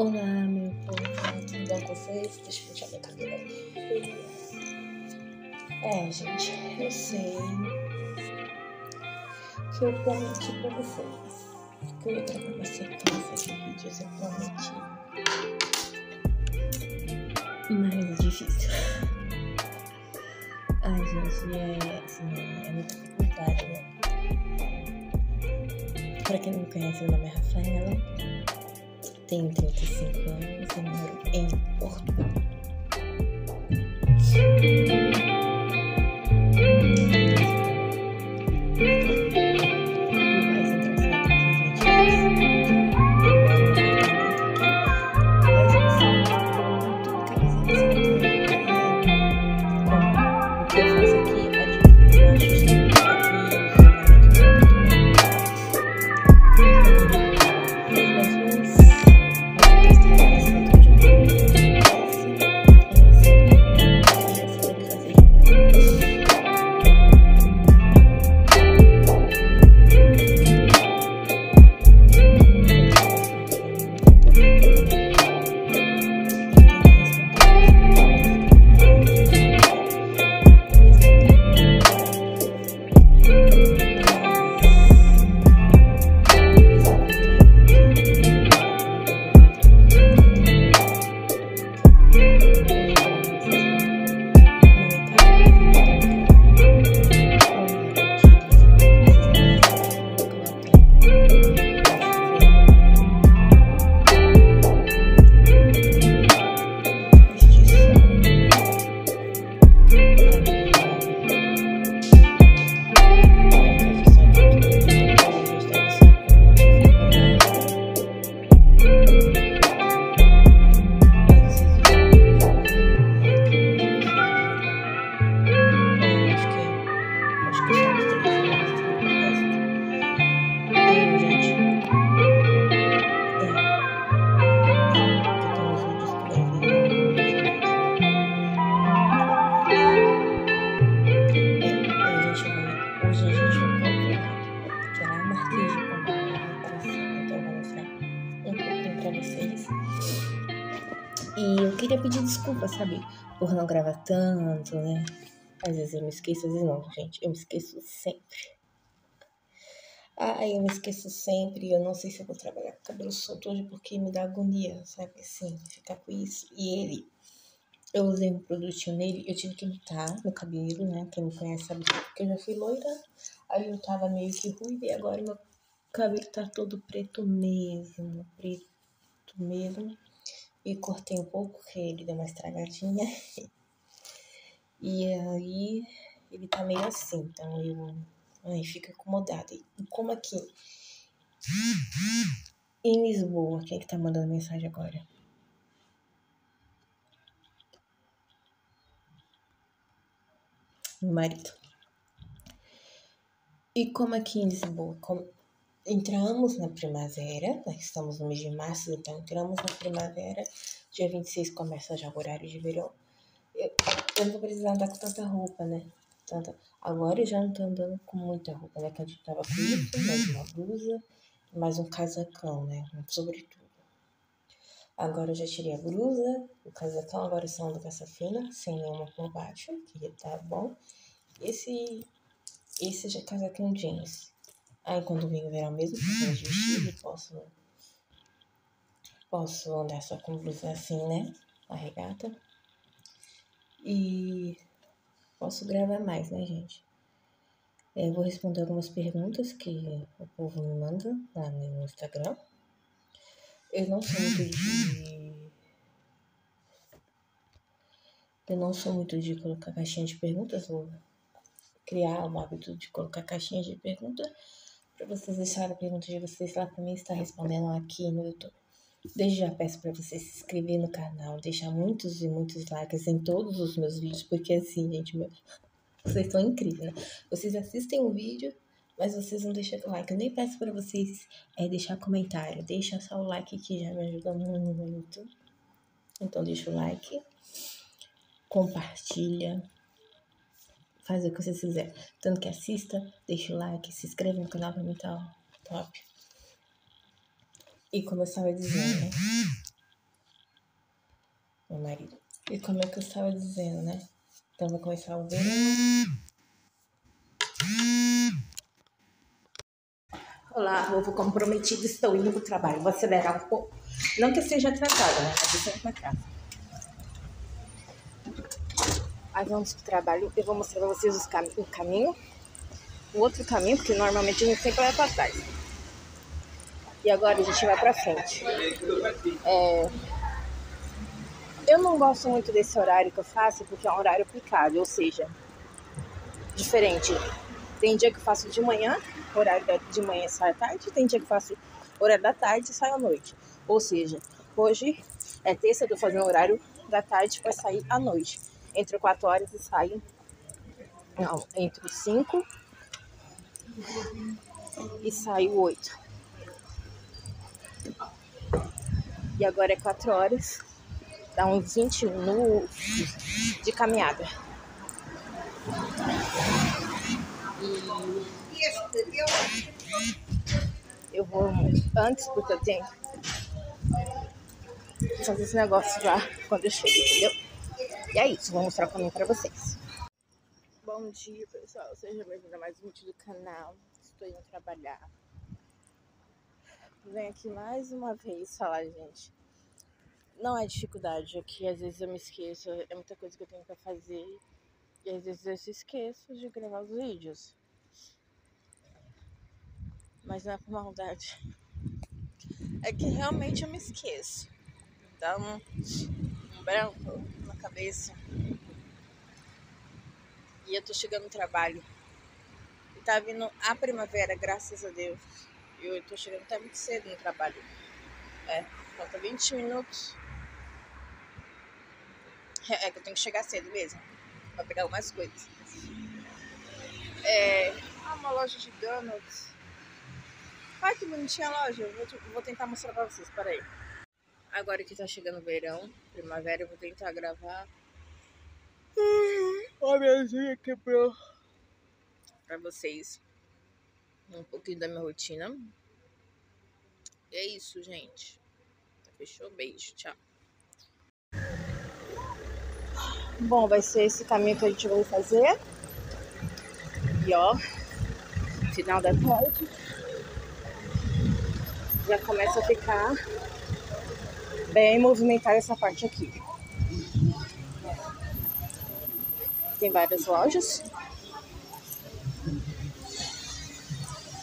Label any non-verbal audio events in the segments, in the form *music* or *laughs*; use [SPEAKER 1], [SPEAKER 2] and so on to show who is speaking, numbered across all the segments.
[SPEAKER 1] Olá, meu povo, tudo bom com vocês? Deixa eu puxar meu cabelo. É, gente, eu sei que eu prometi pra vocês que eu ia trazer uma sequência de vídeos, eu prometi. Mas é difícil. Ai, gente, é, assim, é muita dificuldade, né? Pra quem não me conhece, meu nome é Rafaela tenho 35 anos e moro em Portugal. Por não gravar tanto, né? Às vezes eu me esqueço, às vezes não, gente. Eu me esqueço sempre. Ai, eu me esqueço sempre. Eu não sei se eu vou trabalhar com cabelo solto hoje porque me dá agonia, sabe? Assim, ficar com isso. E ele, eu usei um produtinho nele, eu tive que untar no cabelo, né? Quem me conhece sabe que eu já fui loira. Aí eu tava meio que ruiva e agora meu cabelo tá todo preto mesmo. Preto mesmo e cortei um pouco, porque ele deu uma estragadinha. *laughs* e aí ele tá meio assim, então eu. Aí fica acomodado. E como aqui em Lisboa, quem é que tá mandando mensagem agora? Meu marido. E como aqui em Lisboa, como entramos na primavera, né? estamos no mês de março, então entramos na primavera, dia 26 começa já o horário de verão. Eu, eu não vou precisar andar com tanta roupa, né? Tanta... Agora eu já não tô andando com muita roupa, né? Que a gente tava com isso, mais uma blusa, mais um casacão, né? Um sobretudo. Agora eu já tirei a blusa, o casacão, agora eu só ando com essa fina, sem nenhuma por baixo, que tá bom. Esse, esse já é casacão jeans. Aí quando vem o verão mesmo, eu de posso, posso andar só com blusa assim, né? A regata. E posso gravar mais, né, gente? É, eu vou responder algumas perguntas que o povo me manda lá no Instagram. Eu não sou muito de. Eu não sou muito de colocar caixinha de perguntas, vou criar o hábito de colocar caixinha de perguntas para vocês deixarem a pergunta de vocês lá para mim respondendo aqui no YouTube. Desde já peço para vocês se inscrever no canal, deixar muitos e muitos likes em todos os meus vídeos, porque assim, gente, meu, vocês são incríveis, né? Vocês assistem o vídeo, mas vocês não deixam like. Eu nem peço para vocês é, deixar comentário, deixa só o like que já me ajuda muito. Então deixa o like, compartilha, faz o que você quiser. Tanto que assista, deixa o like, se inscreve no canal pra mim, tá top. E como eu estava dizendo, né? Meu marido.
[SPEAKER 2] E como é que eu estava dizendo, né? Então vou começar o verão. Olá, novo comprometido, estou indo pro trabalho. Vou acelerar um pouco. Não que eu seja atrasada, né? Mas eu sempre atraso. Vamos para o trabalho. Eu vou mostrar para vocês cam o caminho. O outro caminho, porque normalmente a gente sempre vai para trás. E agora a gente vai para frente. É... Eu não gosto muito desse horário que eu faço, porque é um horário picado, ou seja, diferente. Tem dia que eu faço de manhã, horário de manhã sai à tarde, tem dia que eu faço horário da tarde e sai à noite. Ou seja, hoje é terça, eu tô fazendo horário da tarde para sair à noite. Entre 4 horas e saio. Não, entre 5 e saio 8. E agora é 4 horas. Dá uns 20 minutos de caminhada. E eu vou antes porque eu tenho fazer esse negócio lá quando eu chego, entendeu? E é isso, vou mostrar o caminho pra vocês. Bom dia, pessoal. Seja bem-vindo a mais um vídeo do canal. Estou indo trabalhar. Venho aqui mais uma vez falar, gente. Não é dificuldade, é que às vezes eu me esqueço, é muita coisa que eu tenho pra fazer. E às vezes eu se esqueço de gravar os vídeos. Mas não é por maldade. É que realmente eu me esqueço. Dá um, branco cabeça. E eu tô chegando no trabalho. E tá vindo a primavera, graças a Deus. Eu tô chegando até muito cedo no trabalho. É, falta 20 minutos. É que eu tenho que chegar cedo mesmo pra pegar algumas coisas. É uma loja de donuts. Ai, que bonitinha a loja. Eu vou, vou tentar mostrar pra vocês, peraí. Agora que tá chegando o verão, primavera, eu vou tentar gravar. Ó, minha unha quebrou. Pra vocês. Um pouquinho da minha rotina. E é isso, gente. Fechou? Beijo. Tchau. Bom, vai ser esse caminho que a gente vai fazer. E ó, final da tarde. Já começa a ficar bem movimentada essa parte aqui. Tem várias lojas.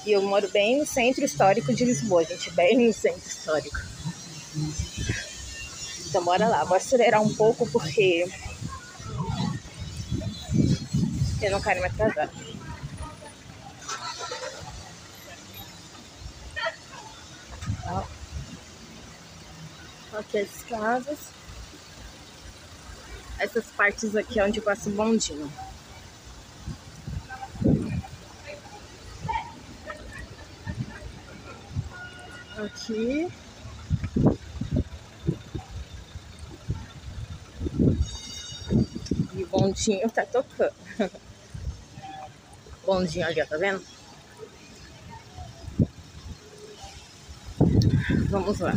[SPEAKER 2] E eu moro bem no centro histórico de Lisboa, gente, bem no centro histórico. Então bora lá, vou acelerar um pouco porque eu não quero me atrasar. Ó. Aqui as casas. Essas partes aqui é onde passa o bondinho. Aqui. E o bondinho tá tocando. *laughs* bondinho ali, ó, tá vendo? Vamos lá.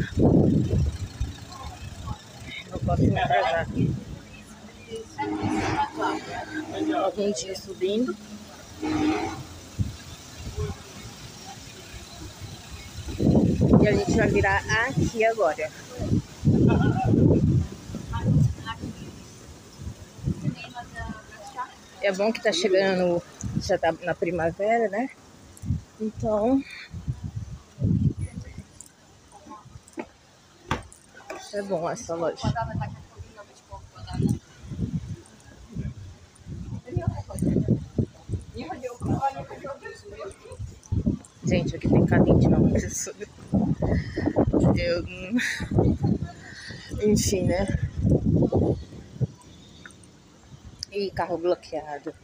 [SPEAKER 2] Não posso me atrasar. O bondinho subindo. E a gente vai virar aqui agora. É bom que tá chegando, já tá na primavera, né? Então. É bom essa loja. Gente, aqui tem cadente não, isso. Eu... Enfim, né? E carro bloqueado.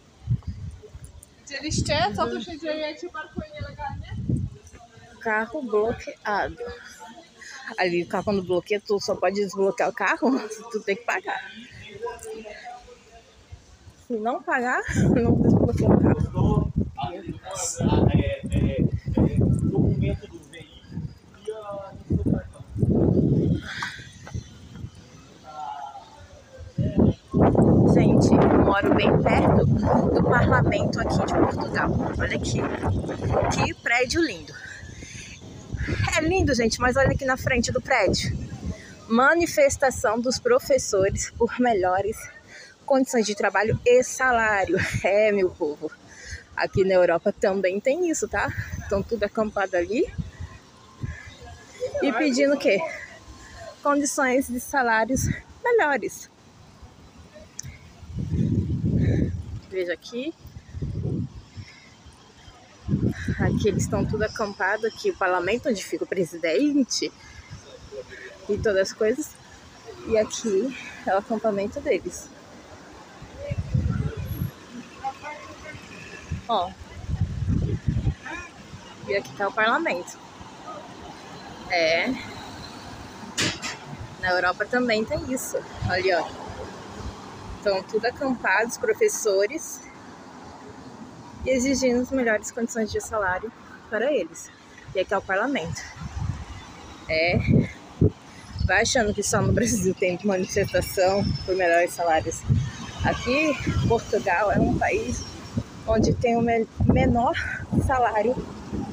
[SPEAKER 2] Carro bloqueado. Ali, o carro quando bloqueia, tu só pode desbloquear o carro, *laughs* tu tem que pagar. Se não pagar, *laughs* não desbloqueia o carro. É, é, é, e a cartão. moro bem perto do parlamento aqui de Portugal. Olha aqui. Que prédio lindo. Lindo, gente, mas olha aqui na frente do prédio. Manifestação dos professores por melhores condições de trabalho e salário. *laughs* É, meu povo. Aqui na Europa também tem isso, tá? Estão tudo acampado ali. E pedindo o quê? Condições de salários melhores. Veja aqui. Aqui eles estão tudo acampado aqui, o parlamento onde fica o presidente e todas as coisas. E aqui é o acampamento deles. Ó. E aqui tá o parlamento. É. Na Europa também tem isso. Olha, ó. Estão tudo acampados, professores, e exigindo as melhores condições de salário para eles. E aqui é o parlamento. É. Vai achando que só no Brasil tem manifestação por melhores salários. Aqui, Portugal é um país onde tem o menor salário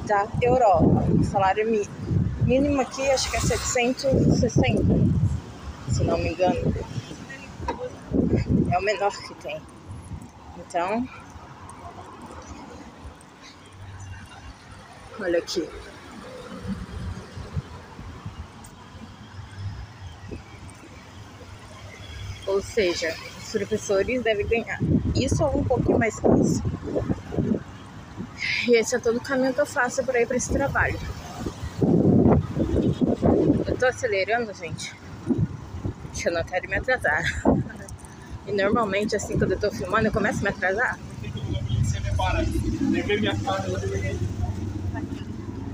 [SPEAKER 2] da Europa. O salário mínimo aqui acho que é 760, se não me engano. É o menor que tem. Então, olha aqui. Ou seja, os professores devem ganhar isso ou um pouquinho mais que isso. E esse é todo o caminho que eu faço para ir para esse trabalho. Eu tô acelerando, gente, eu não quero me atrasar. *laughs* E normalmente, assim, quando eu tô filmando, eu começo a me atrasar.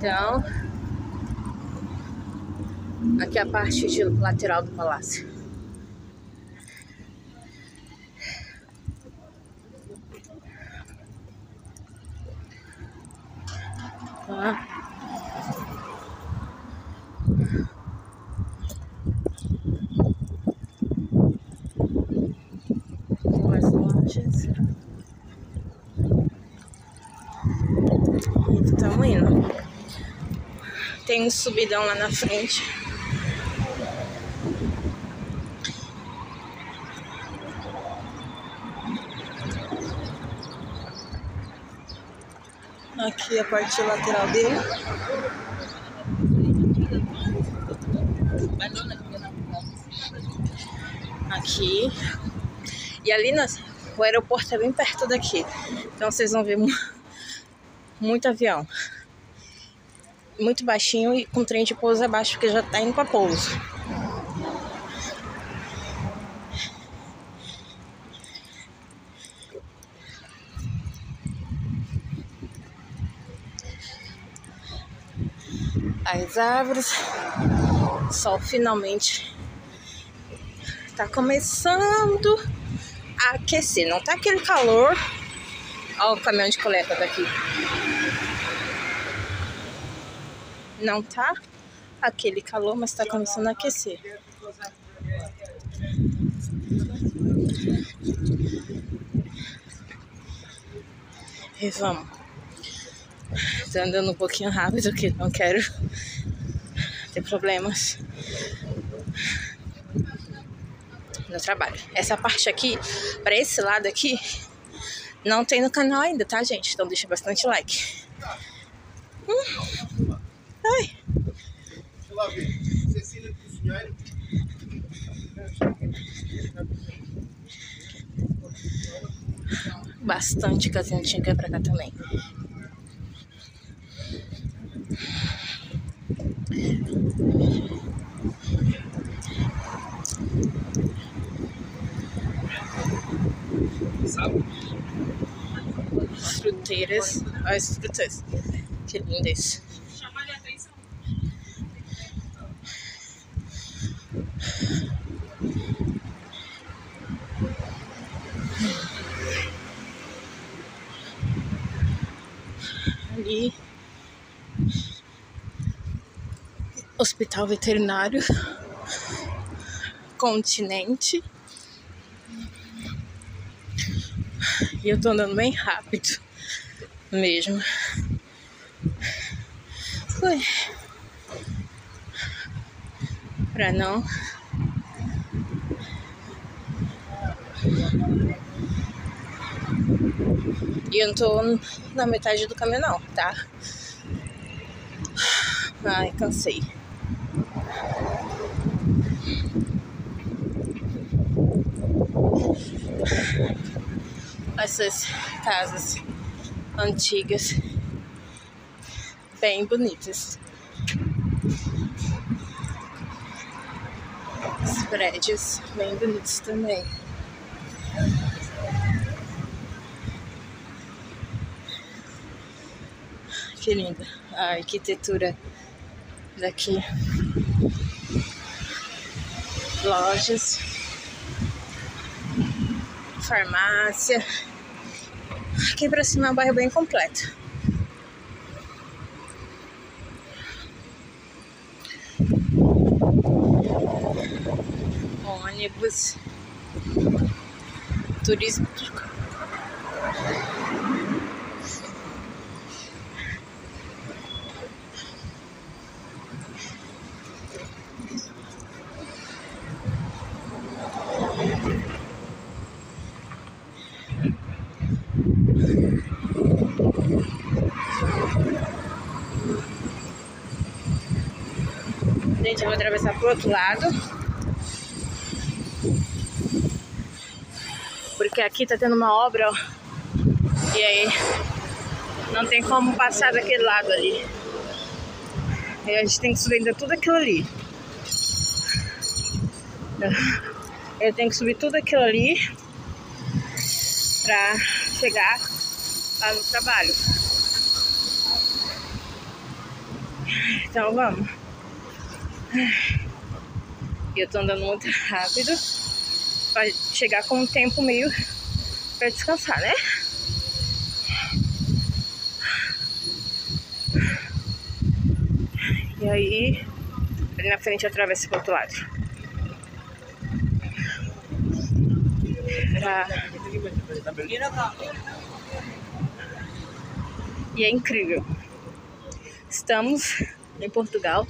[SPEAKER 2] Então, aqui é a parte de lateral do palácio. Tá? Mais lojas. Estamos indo. Tem um subidão lá na frente. Aqui a parte lateral dele. Aqui. E ali no, o aeroporto é bem perto daqui. Então vocês vão ver *laughs* muito avião. Muito baixinho e com trem de pouso abaixo, porque já tá indo pra pouso. as árvores. O sol finalmente tá começando a aquecer. Não tá aquele calor. Olha o caminhão de coleta daqui. Não tá aquele calor, mas tá começando a aquecer. E vamos. Tô andando um pouquinho rápido, que não quero ter problemas no trabalho. Essa parte aqui, para esse lado aqui, não tem no canal ainda, tá, gente? Então deixa bastante like. Hum. Ai. Deixa lá ver. Cecília Bastante casinha ir pra cá também. Sabe? Fruteiras. Essas frutas. Que lindas. Ali hospital veterinário continente E eu tô andando bem rápido mesmo. Ui. Pra não E eu não tô na metade do caminho não, tá? Ai, cansei. Essas casas antigas, bem bonitas. Os prédios bem bonitos também. Que linda a arquitetura daqui. Lojas, farmácia. Aqui pra cima é um bairro bem completo. Ônibus, turismo. Atravessar pro outro lado. Porque aqui tá tendo uma obra, ó. E aí não tem como passar daquele lado ali. Aí a gente tem que subir ainda tudo aquilo ali. Eu tenho que subir tudo aquilo ali pra chegar lá no trabalho. Então vamos. E eu tô andando muito rápido pra chegar com um tempo meio pra descansar, né? E aí, ali na frente atravessa pro outro lado. Pra... E é incrível. Estamos em Portugal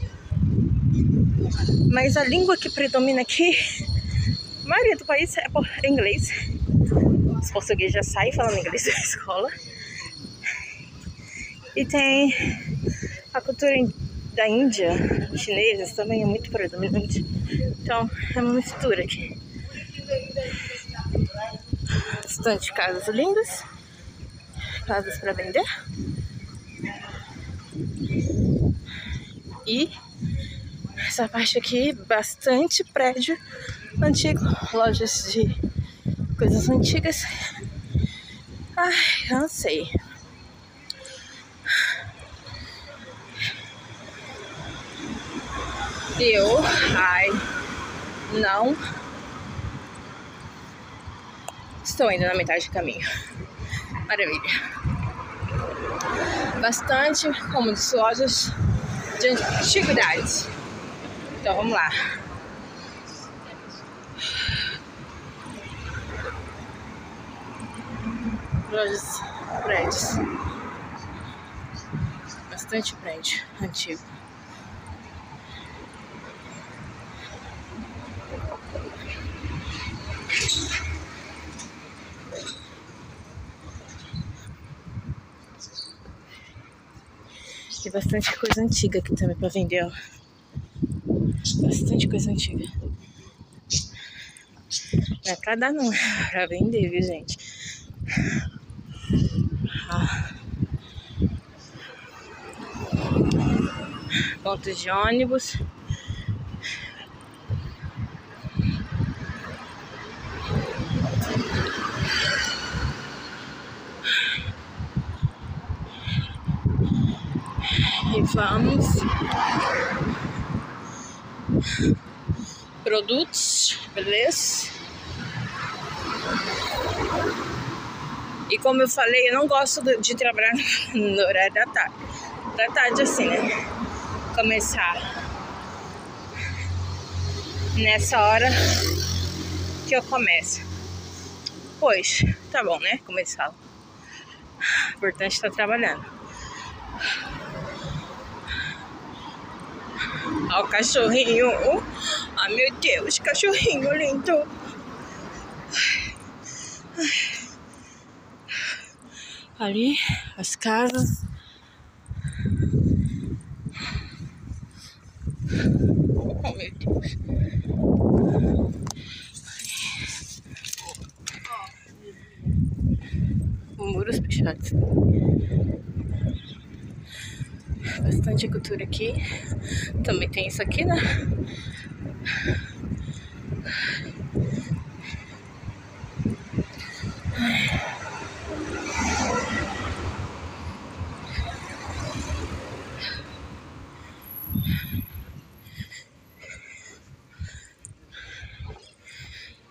[SPEAKER 2] mas a língua que predomina aqui, a maioria do país é inglês. Os portugueses já saem falando inglês *laughs* da escola. E tem a cultura da Índia, chineses também é muito predominante. Então é uma mistura aqui. Bastante casas lindas, casas para vender. E essa parte aqui, bastante prédio antigo, lojas de coisas antigas. Ai, cansei. Eu, ai, não estou indo na metade do caminho. Maravilha. Bastante, como disse, lojas de antiguidades. Então vamos lá. Lojas, prédios. Bastante prédio antigo. Tem bastante coisa antiga aqui também para vender, ó. Bastante coisa antiga. Não é pra dar não, é *laughs* pra vender, viu gente? Ah. Pontos de ônibus. E vamos produtos, beleza? E como eu falei, eu não gosto de trabalhar *laughs* no horário da tarde. Da tarde assim, né? Começar nessa hora que eu começo. depois. Tá bom, né? Falam. Importante estar tá trabalhando. Ó, o cachorrinho. Ah, meu Deus, cachorrinho lindo. Ali, as casas. Oh, meu Deus. Muros fechados. Bastante cultura aqui. Também tem isso aqui, né?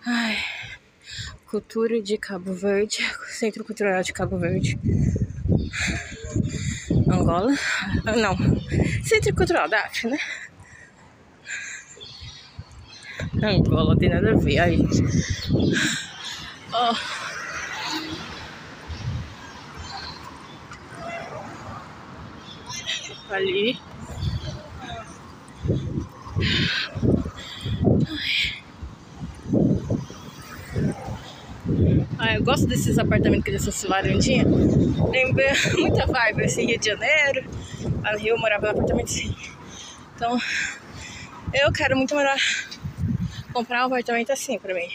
[SPEAKER 2] Ai, cultura de Cabo Verde, *laughs* Centro Cultural de Cabo Verde. Angola. *laughs* Não, Centro Cultural da África, né? Angola tem nada a ver aí. Oh. Ali. Ah, eu gosto desses apartamentos que são varandinha. Lembra *laughs* muita vibe assim, Rio de Janeiro. Lá no Rio eu morava no apartamento assim. Então, eu quero muito morar, comprar um apartamento assim pra mim.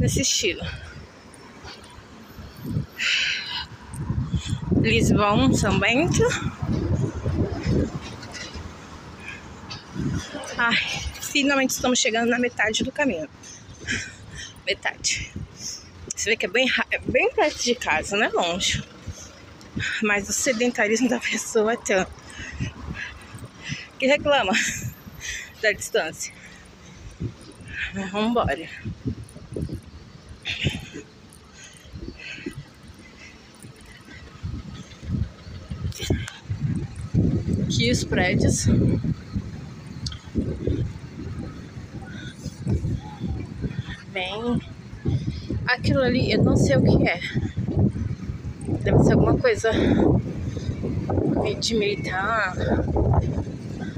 [SPEAKER 2] Nesse estilo. Lisbon, São Bento. Ai, finalmente estamos chegando na metade do caminho. Metade. Você vê que é bem, é bem perto de casa, não é longe. Mas o sedentarismo *laughs* da pessoa é tanto. Que reclama da distância. Mas vamos embora. Aqui os prédios. Bem Aquilo ali, eu não sei o que é. Deve ser alguma coisa de militar.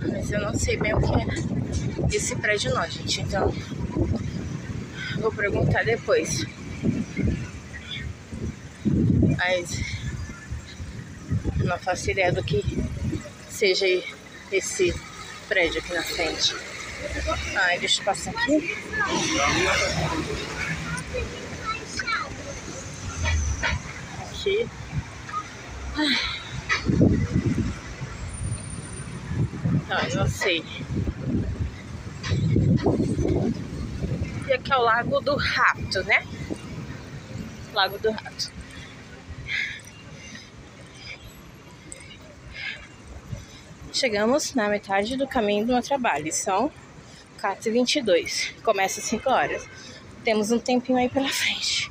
[SPEAKER 2] Mas eu não sei bem o que é esse prédio não, gente. Então, vou perguntar depois. Mas não faço ideia do que seja esse prédio aqui na frente. Ai, deixa eu passar aqui Ai, não sei. E aqui é o Lago do Rato, né? Lago do Rato. Chegamos na metade do caminho do meu trabalho. São 4h22. Começa às 5 horas. Temos um tempinho aí pela frente.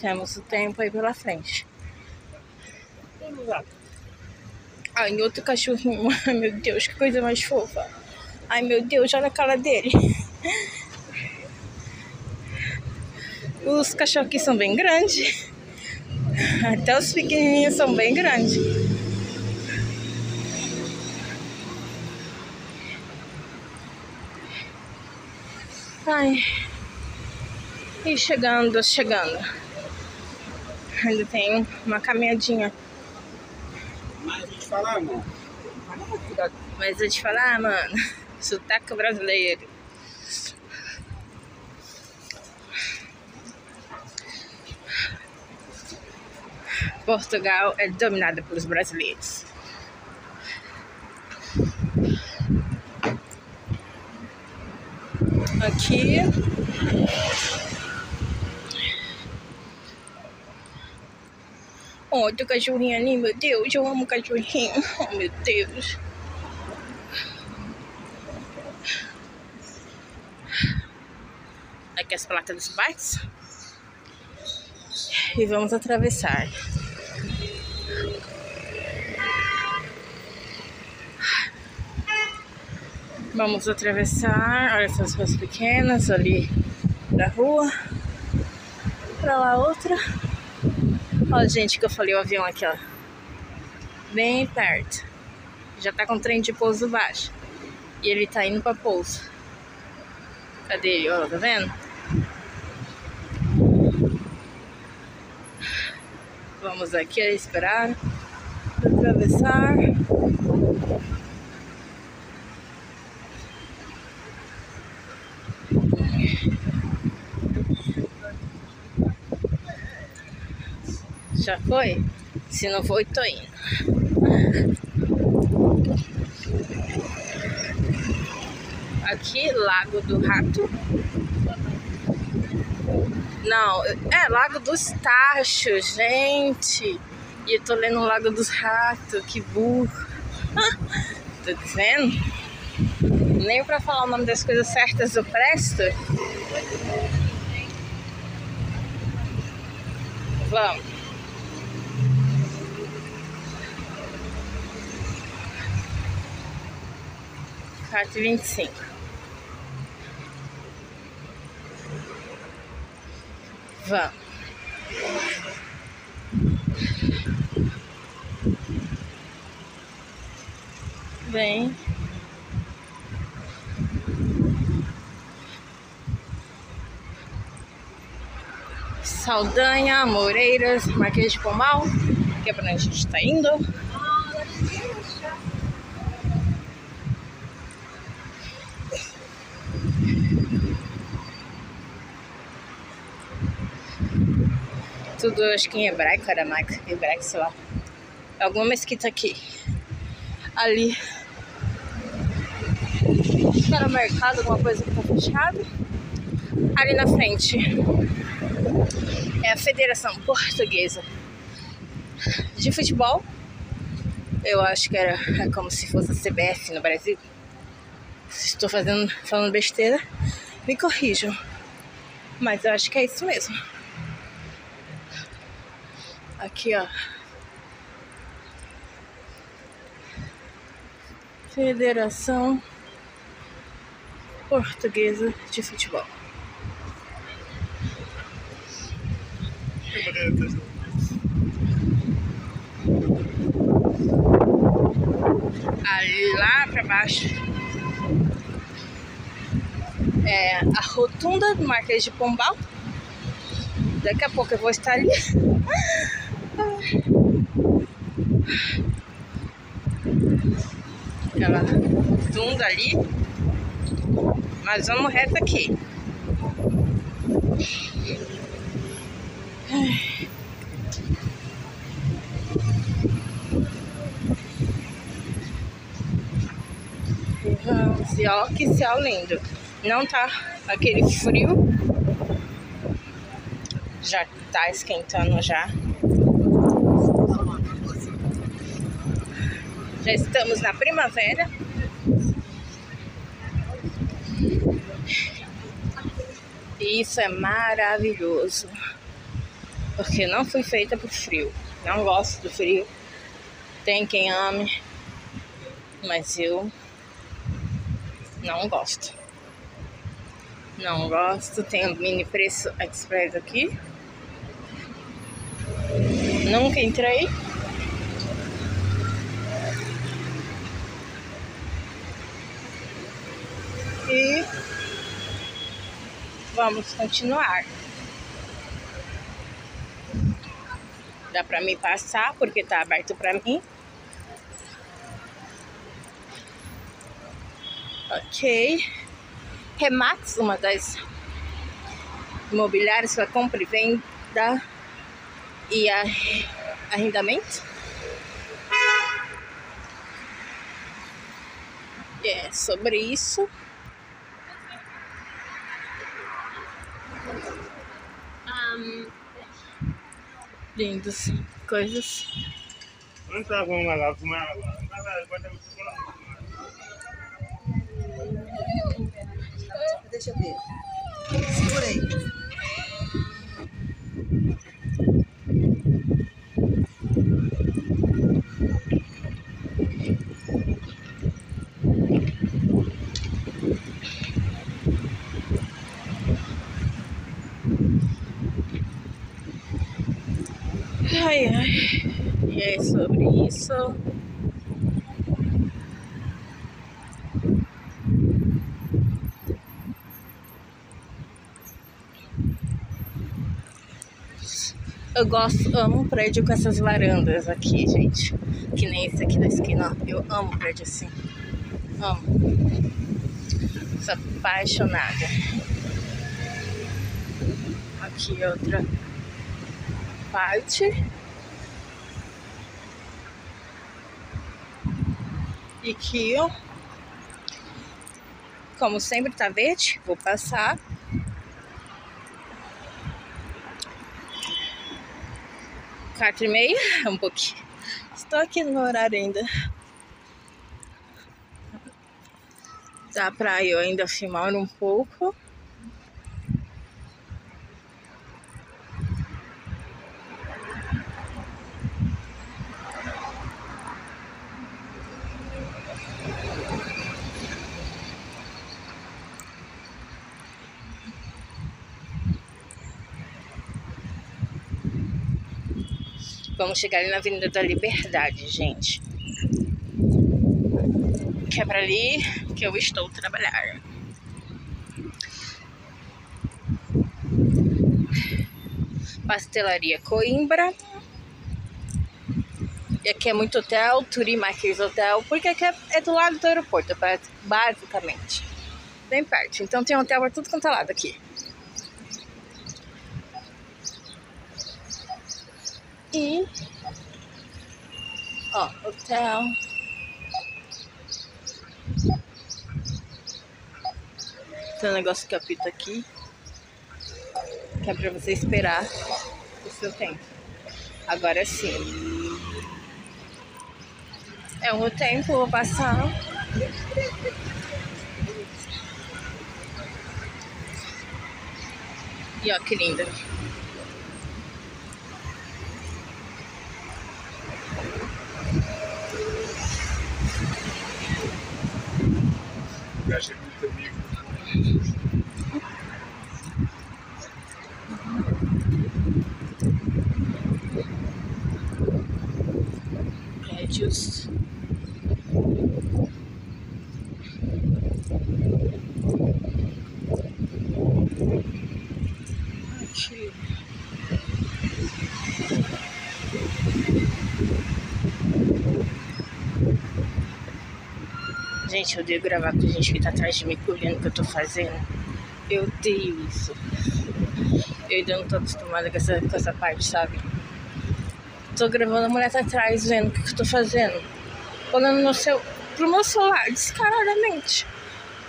[SPEAKER 2] Temos o tempo aí pela frente. Ai, outro cachorrinho. *laughs* Ai, meu Deus, que coisa mais fofa. Ai, meu Deus, olha a cara dele. *laughs* Os cachorros aqui são bem grandes. Até os pequenininhos são bem grandes. Ai. E chegando, chegando. Ainda tem uma caminhadinha. Mas vou te falar, mano. Mas vou te falar, mano. Sotaque brasileiro. Portugal é dominada pelos brasileiros. Aqui Oh, tem cachorrinho ali, meu Deus, eu amo cachorrinho. *laughs* Oh, meu Deus. Aqui as placas dos bikes. E vamos atravessar. Vamos atravessar. Olha essas ruas pequenas ali. da rua. Pra lá outra. Ó, gente, que eu falei o avião aqui, ó. Bem perto. Já tá com o trem de pouso baixo. E ele tá indo pra pouso. Cadê ele? Ó, tá vendo? Vamos aqui esperar atravessar. Já foi? Se não foi, tô indo. Aqui, Lago do Rato. Não, é Lago dos Tachos, gente. E eu tô lendo Lago dos Ratos, que burro. *laughs* Tô dizendo? Nem pra falar o nome das coisas certas eu presto. Vamos. Quatro vinte e cinco. Vamos. Vem. Saldanha, Moreiras, Marquês de Pombal, que é pra onde a gente tá indo. Tudo acho que em hebraico, aramaico, hebraico, sei lá. Alguma mesquita aqui. Ali. Era mercado, alguma coisa que tá fechada. Ali na frente é a Federação Portuguesa de Futebol. Eu acho que era é como se fosse a CBF no Brasil. Se estou fazendo, falando besteira, me corrijam. Mas eu acho que é isso mesmo. Aqui, ó. Federação Portuguesa de Futebol. Ali lá para baixo é a rotunda do Marquês de Pombal. Daqui a pouco eu vou estar ali. *laughs* Aquela rotunda ali. Mas vamos reto aqui. E ó, que céu lindo. Não tá aquele frio. Já tá esquentando já. Já estamos na primavera. E isso é maravilhoso. Porque não fui feita pro frio. Não gosto do frio. Tem quem ame. Mas eu não gosto. Não gosto. Tem um mini preço express aqui. Nunca entrei. E vamos continuar. Dá pra me passar porque tá aberto pra mim. Ok. Remax, uma das imobiliárias para compra e venda e arrendamento. É sobre isso. Um, lindas coisas.
[SPEAKER 3] Deixa eu ver. Segura aí.
[SPEAKER 2] mais sobre isso. Eu gosto, amo um prédio com essas varandas aqui, gente. Que nem esse aqui da esquina, ó. Eu amo prédio assim. Amo. Sou apaixonada. Aqui outra parte. E aqui, ó. Como sempre tá verde, vou passar. Quatro e meia, *laughs* um pouquinho. Estou aqui no meu horário ainda. Dá pra eu ainda filmar um pouco. Vamos chegar ali na Avenida da Liberdade, gente. Que é pra ali que eu estou trabalhando. Pastelaria Coimbra. E aqui é muito hotel, Turimaquis Hotel, porque aqui é, é, do lado do aeroporto, basicamente. Bem perto. Então tem hotel para tudo quanto é lado aqui. E ó, hotel. Tem um negócio que apita aqui. Que é pra você esperar o seu tempo. Agora sim. É um tempo, vou passar. E ó, que linda. Gajo é muito amigo. Prédios. Aqui. Gente, eu odeio gravar com gente que tá atrás de mim olhando o que eu tô fazendo. Eu odeio isso. Eu ainda não tô acostumada com essa, com essa parte, sabe? Tô gravando, a mulher tá atrás vendo o que, que eu tô fazendo. Olhando no seu, pro meu celular, descaradamente.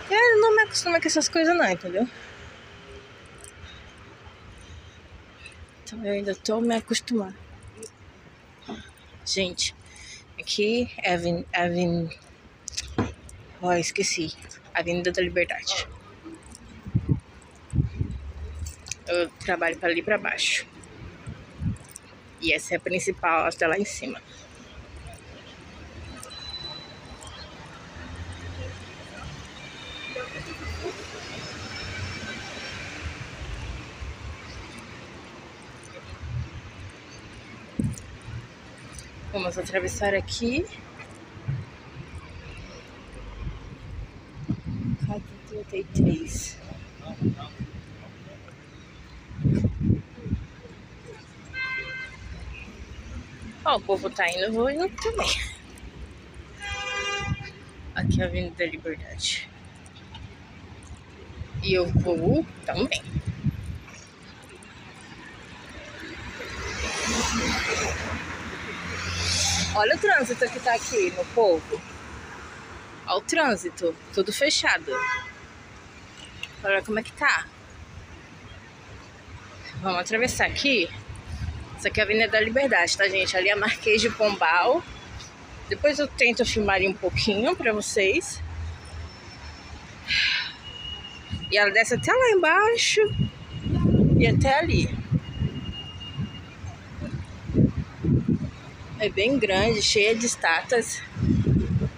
[SPEAKER 2] Eu não me acostumo com essas coisas não, entendeu? Então eu ainda tô me acostumando. Gente, aqui é a Aven Ó, esqueci. Avenida da Liberdade. Eu trabalho para ali para baixo. E essa é a principal, até lá em cima. Vamos atravessar aqui. 33. Ó, o povo tá indo, eu vou indo também. Aqui é a Avenida da Liberdade. E eu vou também. Olha o trânsito que tá aqui no povo. Olha o trânsito, tudo fechado. Olha como é que tá. Vamos atravessar aqui. Isso aqui é a Avenida da Liberdade, tá, gente? Ali é a Marquês de Pombal. Depois eu tento filmar um pouquinho pra vocês. E ela desce até lá embaixo e até ali. É bem grande, cheia de estátuas.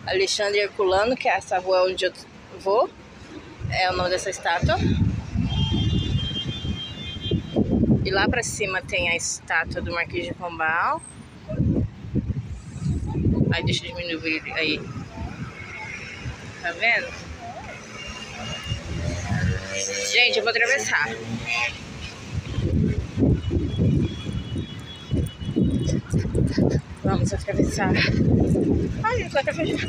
[SPEAKER 2] Alexandre Herculano, que é essa rua onde eu vou é o nome dessa estátua. E lá pra cima tem a estátua do Marquês de Pombal. Aí deixa eu diminuir aí. Tá vendo? Gente, eu vou atravessar. Vamos atravessar. Ai, eu vou atravessar.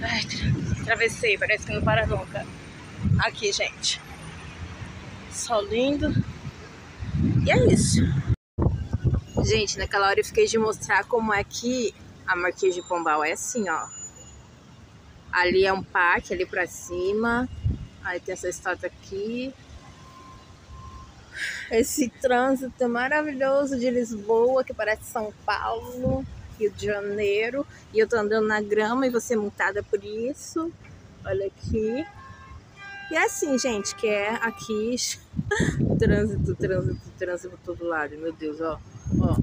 [SPEAKER 2] Ai, atravessei, parece que não para nunca. Aqui, gente. Sol lindo. E é isso. Gente, naquela hora eu fiquei de mostrar como é que a Marquês de Pombal é assim, ó. Ali é um parque, ali pra cima. Aí tem essa estátua aqui. Esse trânsito maravilhoso de Lisboa, que parece São Paulo, Rio de Janeiro. E eu tô andando na grama e vou ser multada por isso. Olha aqui. E é assim, gente, que é aqui *laughs* trânsito, trânsito, trânsito todo lado. Meu Deus, ó. Ó.